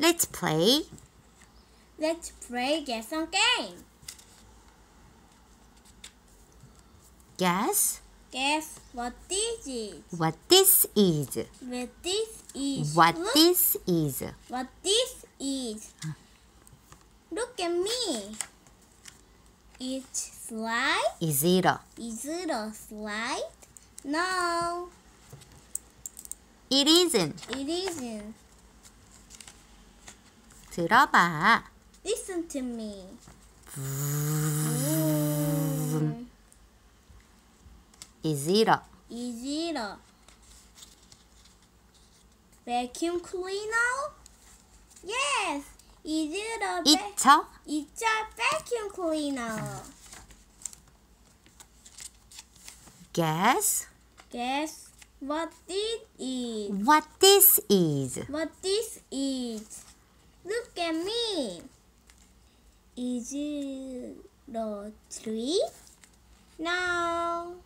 Let's play. Let's play guess some game. Guess Guess what this is. what this is. What this is. What Look this is. what this is. Look at me. It's slide. Is it a? Is it a slide? No, It isn't. it isn't. 들어봐. Listen to me. Is it a? Is it a vacuum cleaner? Yes. Is it a va- It's a? it's a vacuum cleaner. Guess Guess what this is? what this is. What this is? Look at me. Is it a tree? No.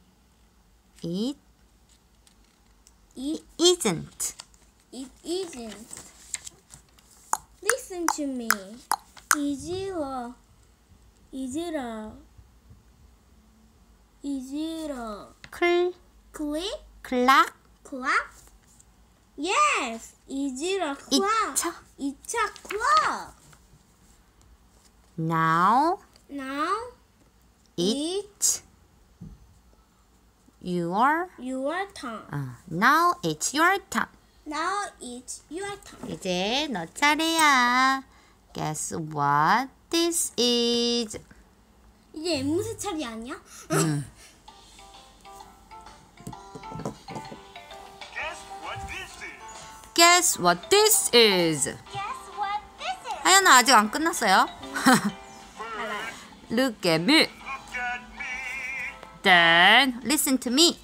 It, it isn't. It isn't. Listen to me. Is it a, is it a, is it a, cl, cl, clock, clock? Yes. Is it a clock? it's a. It's a clock. Now Now it's your your turn. 어, now it's your turn. Now it's your turn. 이제 너 차례야. Guess what this is. 이제 앵무새 차례 아니야? Guess Guess what this is. 하연아 아직 안 끝났어요. Look at me. Then listen to me.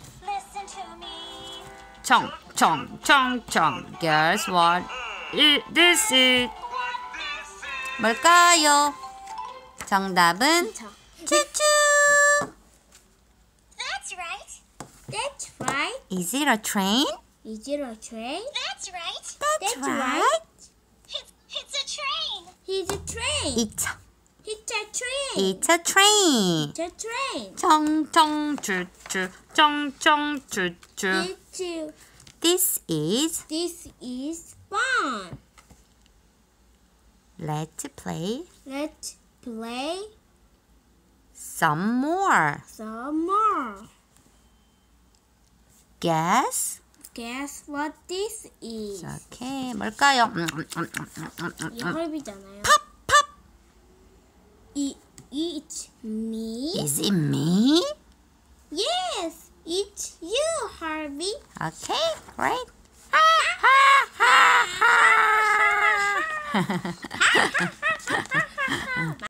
청, 청, 청, 청. Guess what this is. 뭘까요? 정답은 자. 쭈쭈. That's right. That's right. Is it a train? Is it a train? That's right. That's, That's right. right. It's, it's a train. He's a train. It's a, it's a train. It's a train. It's a train. Chong chong chu chu. Chong chong chu chu. This is. This is fun. Let's play. Let's play. Some more. Some more. Guess. Guess what this is? 오케이 뭘까요? 음, 음, 음, 음, 음, 음, 이 음. 헐비잖아요. 팝 팝. 이 it's me. Is it me? Yes, it's you, Harvey. Okay, great. Ha ha ha ha.